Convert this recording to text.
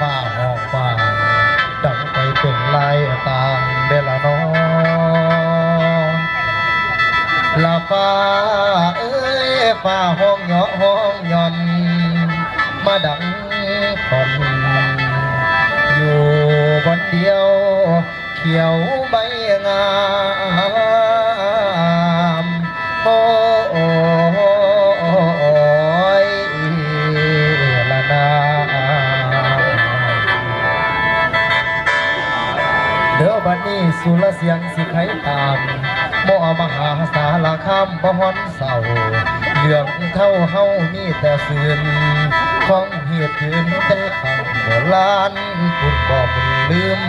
ป่าหอกป่าดังไปเป็นไล่ต่างเดลานอลาป่าเอ้ยป่าห้องเหาะห้องย่อน มาดังคนอยู่คนเดียวเขียวใบงา บัดนี้สุรเสียงสิไขตามหมอมหาสารคามบ่ฮอนเศร้าเรื่องเท่าเฮามีแต่สื่นของเหตุยืนแต่ขังโบราณคุณบอกลืม